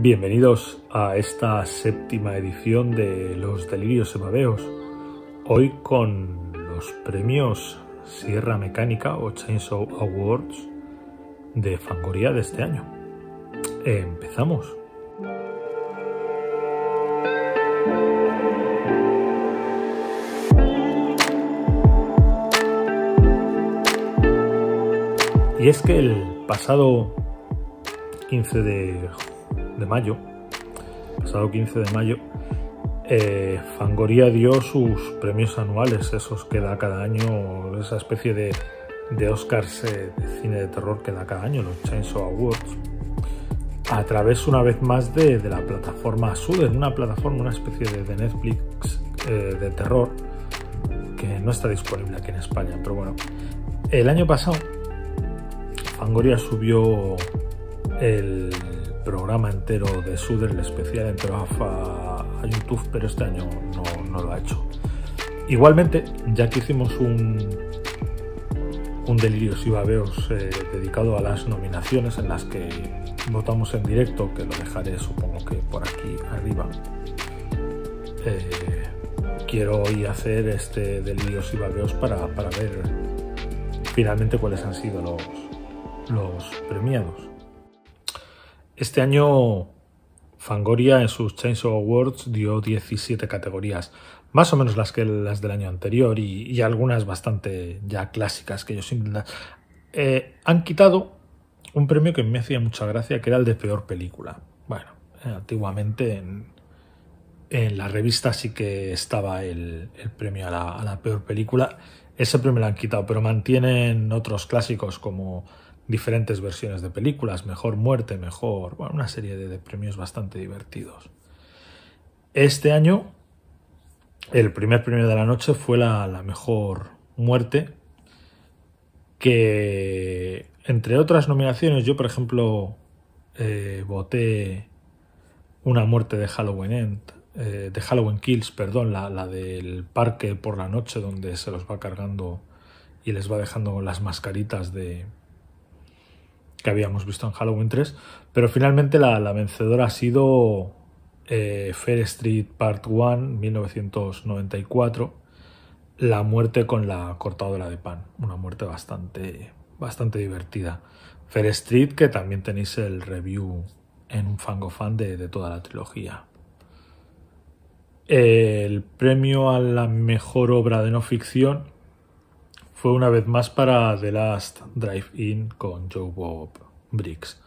Bienvenidos a esta séptima edición de Los Delirios Emabeos. Hoy con los premios Sierra Mecánica o Chainsaw Awards de Fangoria de este año. Empezamos. Y es que el pasado 15 de, mayo, pasado 15 de mayo, eh, Fangoria dio sus premios anuales, esos que da cada año, esa especie de, de Oscars eh, de cine de terror que da cada año, los Chainsaw Awards, a través una vez más de, la plataforma Suden, una plataforma, una especie de, Netflix eh, de terror que no está disponible aquí en España, pero bueno, el año pasado Fangoria subió el programa entero de Suder, el especial entero a, a YouTube, pero este año no, lo ha hecho. Igualmente, ya que hicimos un, un Delirios y Babeos eh, dedicado a las nominaciones en las que votamos en directo, que lo dejaré supongo que por aquí arriba. Eh, quiero hoy hacer este Delirios y Babeos para, para ver finalmente cuáles han sido los, los premiados. Este año Fangoria en sus Chainsaw Awards dio 17 categorías, más o menos las que las del año anterior y, algunas bastante ya clásicas que ellos intentan. Eh, han quitado un premio que me hacía mucha gracia, que era el de peor película. Bueno, eh, antiguamente en, la revista sí que estaba el, premio a la, a la, peor película. Ese premio lo han quitado, pero mantienen otros clásicos como diferentes versiones de películas, mejor muerte, mejor, bueno, una serie de, premios bastante divertidos. Este año, el primer premio de la noche fue la, mejor muerte, que entre otras nominaciones, yo por ejemplo eh, voté una muerte de Halloween End, eh, de Halloween Kills, perdón, la, la, del parque por la noche donde se los va cargando y les va dejando las mascaritas de, que habíamos visto en Halloween 3, pero finalmente la, vencedora ha sido eh, Fair Street Part 1, 1994, La muerte con la cortadora de pan, una muerte bastante, bastante divertida. Fair Street, que también tenéis el review en un fango fan de, de toda la trilogía. El premio a la mejor obra de no ficción fue una vez más para The Last Drive-In con Joe Bob Briggs.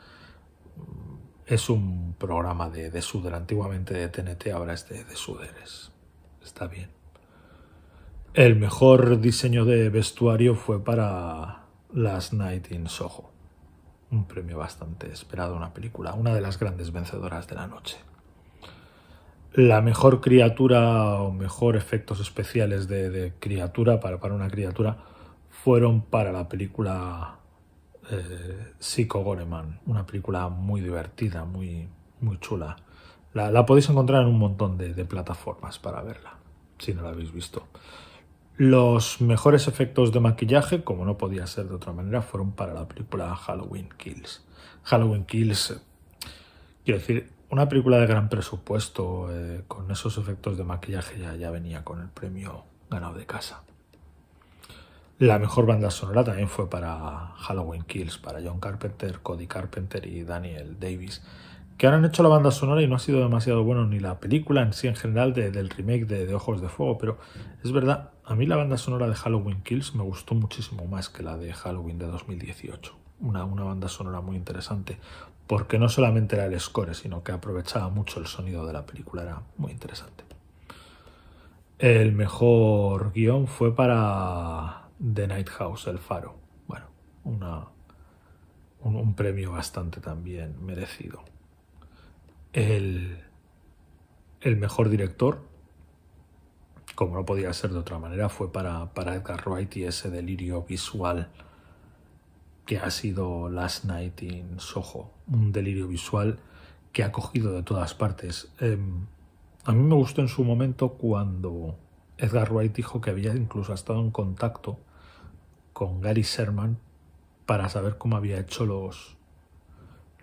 Es un programa de, de Suder, antiguamente de TNT, ahora es de, de está bien. El mejor diseño de vestuario fue para Last Night in Soho. Un premio bastante esperado, una película, una de las grandes vencedoras de la noche. La mejor criatura o mejor efectos especiales de, criatura para, para una criatura fueron para la película eh, Psycho Goreman, una película muy divertida, muy, muy chula. La, podéis encontrar en un montón de, plataformas para verla, si no la habéis visto. Los mejores efectos de maquillaje, como no podía ser de otra manera, fueron para la película Halloween Kills. Halloween Kills, quiero decir, una película de gran presupuesto, eh, con esos efectos de maquillaje ya, ya venía con el premio ganado de casa. La mejor banda sonora también fue para Halloween Kills, para John Carpenter, Cody Carpenter y Daniel Davis, que ahora han hecho la banda sonora y no ha sido demasiado bueno ni la película en sí en general del remake de, Ojos de Fuego, pero es verdad, a mí la banda sonora de Halloween Kills me gustó muchísimo más que la de Halloween de 2018. Una, una banda sonora muy interesante, porque no solamente era el score, sino que aprovechaba mucho el sonido de la película, era muy interesante. El mejor guion fue para The Night House, El Faro. Bueno, una, un, premio bastante también merecido. El, el, mejor director, como no podía ser de otra manera, fue para, para Edgar Wright y ese delirio visual que ha sido Last Night in Soho. Un delirio visual que ha cogido de todas partes. Em, a mí me gustó en su momento cuando Edgar Wright dijo que había incluso estado en contacto con Gary Sherman para saber cómo había hecho los,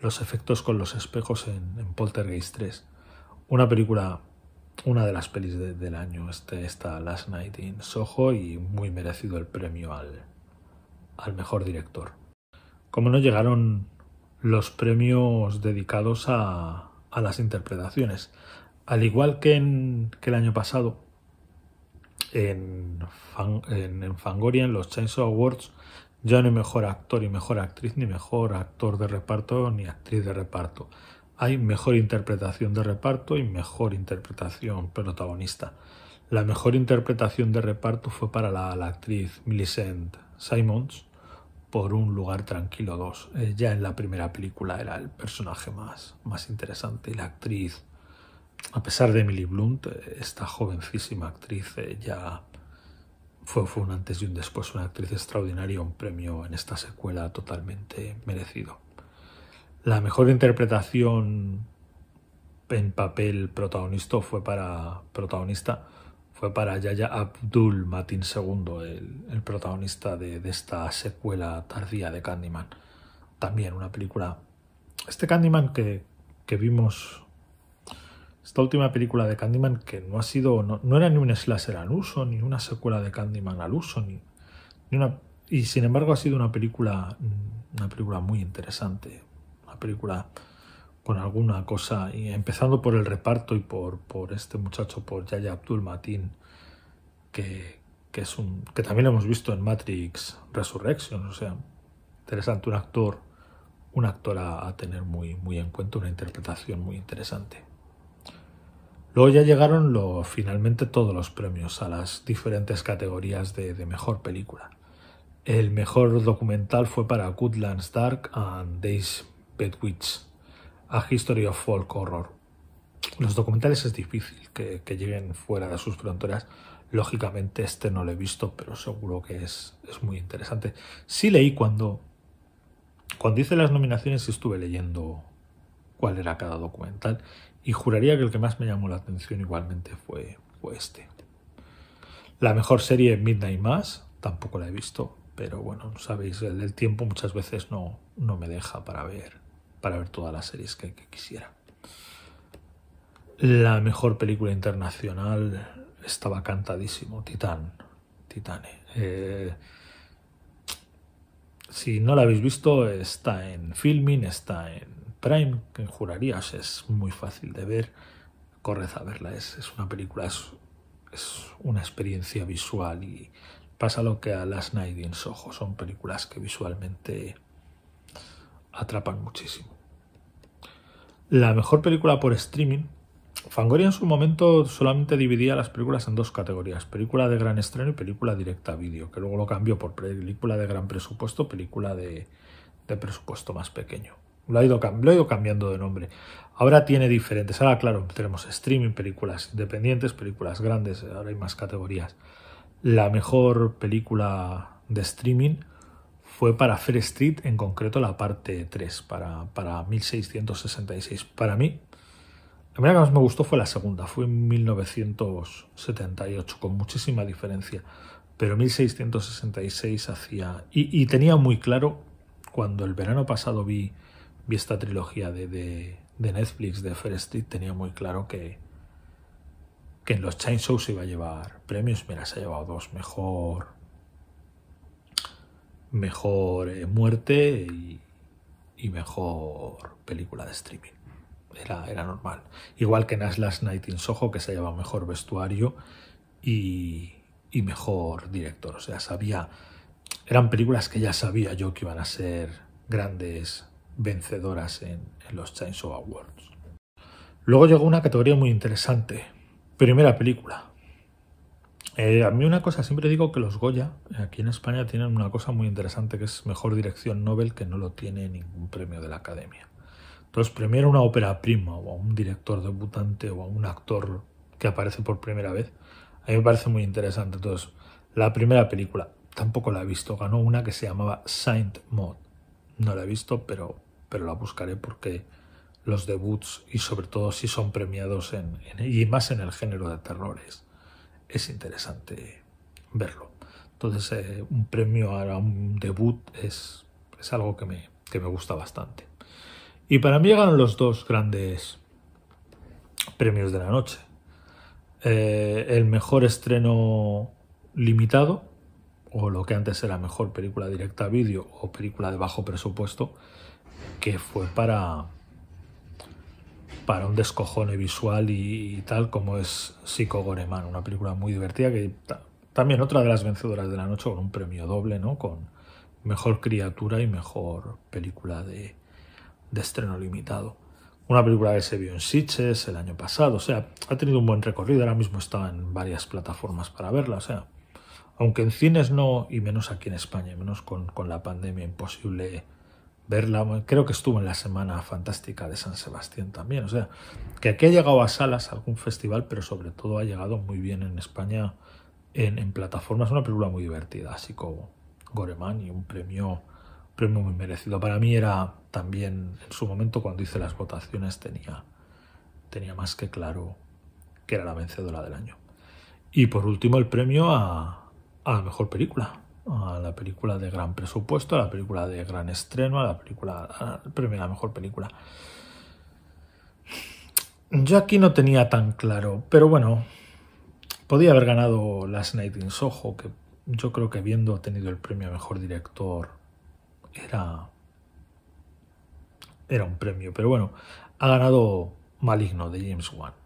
los efectos con los espejos en, Poltergeist 3. Una película, una de las pelis del año, este, esta Last Night in Soho y muy merecido el premio al, al mejor director. Como no llegaron los premios dedicados a, a las interpretaciones. Al igual que, en, que el año pasado, en, en, Fangoria, en los Chainsaw Awards, ya no hay mejor actor y mejor actriz, ni mejor actor de reparto ni actriz de reparto. Hay mejor interpretación de reparto y mejor interpretación protagonista. La mejor interpretación de reparto fue para la, la actriz Millicent Simons por Un lugar tranquilo 2. Eh, ya en la primera película era el personaje más, más interesante y la actriz, a pesar de Emily Blunt, esta jovencísima actriz eh, ya fue, fue un antes y un después, una actriz extraordinaria, un premio en esta secuela totalmente merecido. La mejor interpretación en papel protagonista fue para protagonista fue para Yaya Abdul Matin II, el, protagonista de, esta secuela tardía de Candyman. También una película. Este Candyman que, vimos. Esta última película de Candyman que no ha sido. No, era ni un slasher al uso, ni una secuela de Candyman al uso, ni, ni una. Y sin embargo ha sido una película. Una película muy interesante. Una película con alguna cosa, y empezando por el reparto y por, por este muchacho, por Yaya Abdul Matin, que, que, es un, que también lo hemos visto en Matrix Resurrection, o sea, interesante, un actor, un actor a, tener muy, muy en cuenta, una interpretación muy interesante. Luego ya llegaron finalmente todos los premios a las diferentes categorías de, mejor película. El mejor documental fue para Goodlands Dark and Days Bedwitch a History of Folk Horror. Los documentales es difícil que, lleguen fuera de sus fronteras. Lógicamente este no lo he visto, pero seguro que es, es muy interesante. Sí leí cuando, cuando hice las nominaciones estuve leyendo cuál era cada documental y juraría que el que más me llamó la atención igualmente fue, fue este. La mejor serie Midnight Mass, tampoco la he visto, pero bueno, sabéis, el, el tiempo muchas veces no, no me deja para ver para ver todas las series que, quisiera. La mejor película internacional estaba cantadísimo, Titán. Titane. Eh, si no la habéis visto, está en Filming, está en Prime, que jurarías es muy fácil de ver. Corred a verla, es, una película, es, una experiencia visual y pasa lo que a Last Night in son películas que visualmente atrapan muchísimo. La mejor película por streaming. Fangoria en su momento solamente dividía las películas en dos categorías, película de gran estreno y película directa a vídeo, que luego lo cambió por película de gran presupuesto, película de, presupuesto más pequeño. Lo ha, ido, cambiando de nombre. Ahora tiene diferentes. Ahora, claro, tenemos streaming, películas independientes, películas grandes, ahora hay más categorías. La mejor película de streaming fue para Fair Street, en concreto la parte 3, para, para 1666. Para mí, la primera que más me gustó fue la segunda, fue en 1978, con muchísima diferencia. Pero 1666 hacía... Y, tenía muy claro, cuando el verano pasado vi, vi esta trilogía de, de, Netflix de Fair Street, tenía muy claro que, que en los Chainsaw se iba a llevar premios. Mira, se ha llevado dos. Mejor mejor eh, muerte y, mejor película de streaming. Era, era normal. Igual que en Last Night in Soho, que se llevaba mejor vestuario y, mejor director. O sea, sabía. Eran películas que ya sabía yo que iban a ser grandes vencedoras en, los Chainsaw Awards. Luego llegó una categoría muy interesante. Primera película. Eh, a mí una cosa, siempre digo que los Goya aquí en España tienen una cosa muy interesante que es mejor dirección Nobel que no lo tiene ningún premio de la Academia. Entonces, premiar una ópera prima o a un director debutante o a un actor que aparece por primera vez, a mí me parece muy interesante. Entonces, la primera película, tampoco la he visto, ganó una que se llamaba Saint Maud. No la he visto, pero, pero la buscaré porque los debuts y sobre todo si son premiados en, y más en el género de terrores es interesante verlo. Entonces, eh, un premio a un debut es, es algo que me, que me gusta bastante. Y para mí llegaron los dos grandes premios de la noche. Eh, el mejor estreno limitado, o lo que antes era mejor película directa a vídeo o película de bajo presupuesto, que fue para, para un descojone visual y, tal como es Psycho Goreman, una película muy divertida que también otra de las vencedoras de la noche con un premio doble, ¿no? Con mejor criatura y mejor película de, de estreno limitado. Una película que se vio en Sitges el año pasado, o sea, ha tenido un buen recorrido, ahora mismo está en varias plataformas para verla, o sea, aunque en cines no, y menos aquí en España, menos con, con la pandemia, imposible verla. Creo que estuvo en la Semana Fantástica de San Sebastián también, o sea, que aquí ha llegado a salas, a algún festival, pero sobre todo ha llegado muy bien en España en, en plataformas, una película muy divertida, así como Goreman y un premio premio muy merecido. Para mí era también, en su momento cuando hice las votaciones, tenía, tenía más que claro que era la vencedora del año. Y por último el premio a, a la mejor película, a la película de gran presupuesto, a la película de gran estreno, a la película, a la mejor película. Yo aquí no tenía tan claro, pero bueno, podía haber ganado Last Night in Soho, que yo creo que habiendo tenido el premio a mejor director era, era un premio. Pero bueno, ha ganado Maligno de James Wan.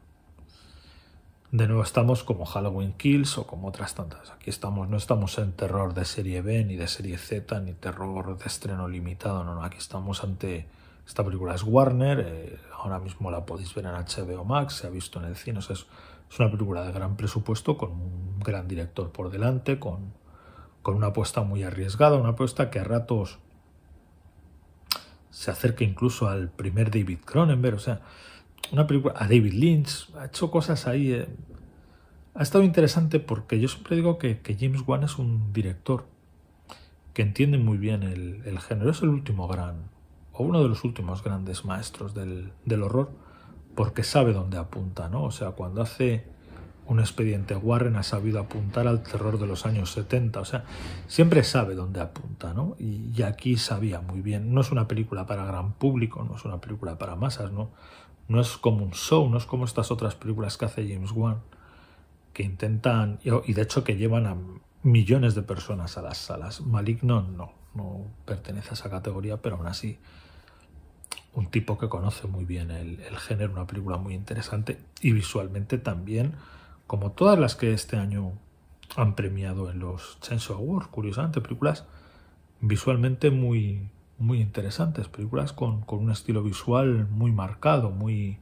De nuevo estamos como Halloween Kills o como otras tantas. Aquí estamos, no estamos en terror de serie B, ni de serie Z, ni terror de estreno limitado. No, no, aquí estamos ante. Esta película es Warner, eh, ahora mismo la podéis ver en HBO Max, se ha visto en el cine. es, es, una película de gran presupuesto, con un gran director por delante, con, con una apuesta muy arriesgada, una apuesta que a ratos se acerca incluso al primer David Cronenberg, o sea, una película, a David Lynch, ha hecho cosas ahí. Eh, ha estado interesante porque yo siempre digo que, James Wan es un director que entiende muy bien el, género. Es el último gran, o uno de los últimos grandes maestros del, del horror, porque sabe dónde apunta, ¿no? O sea, cuando hace un expediente. Warren ha sabido apuntar al terror de los años 70, o sea, siempre sabe dónde apunta, ¿no? Y, aquí sabía muy bien. No es una película para gran público, no es una película para masas, ¿no? No es como un show, no es como estas otras películas que hace James Wan, que intentan, y de hecho que llevan a millones de personas a las salas. Maligno no, no pertenece a esa categoría, pero aún así un tipo que conoce muy bien el, el género, una película muy interesante y visualmente también como todas las que este año han premiado en los Censo Awards, curiosamente, películas visualmente muy, muy interesantes, películas con, un estilo visual muy marcado, muy...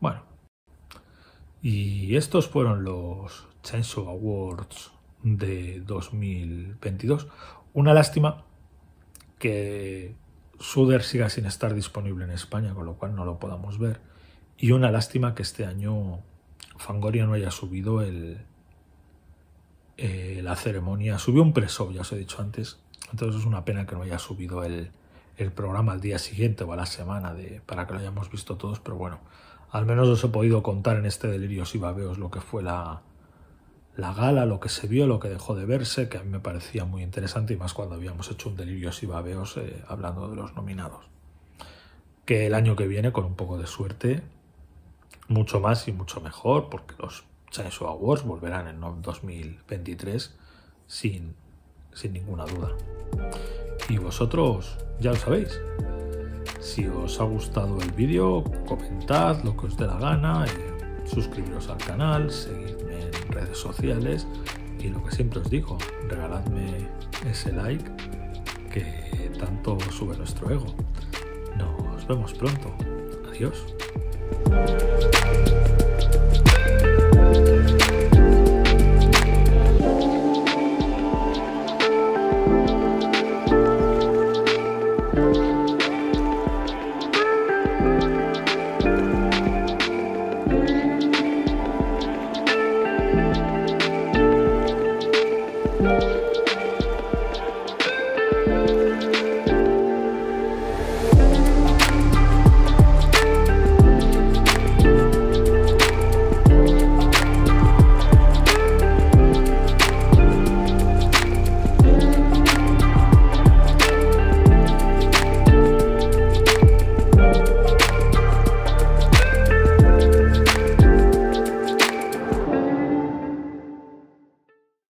bueno. Y estos fueron los Censo Awards de 2022. Una lástima que Suder siga sin estar disponible en España, con lo cual no lo podamos ver. Y una lástima que este año Fangoria no haya subido el, eh, la ceremonia. Subió un preso, ya os he dicho antes. Entonces es una pena que no haya subido el, programa al día siguiente o a la semana de, para que lo hayamos visto todos, pero bueno, al menos os he podido contar en este Delirios y Babeos lo que fue la, la gala, lo que se vio, lo que dejó de verse, que a mí me parecía muy interesante y más cuando habíamos hecho un Delirios y Babeos eh, hablando de los nominados. Que el año que viene, con un poco de suerte, mucho más y mucho mejor, porque los Chainsaw Awards volverán en 2023 sin, sin ninguna duda. Y vosotros ya lo sabéis. Si os ha gustado el vídeo, comentad lo que os dé la gana, y suscribiros al canal, seguidme en redes sociales y lo que siempre os digo, regaladme ese like que tanto sube nuestro ego. Nos vemos pronto. Adiós.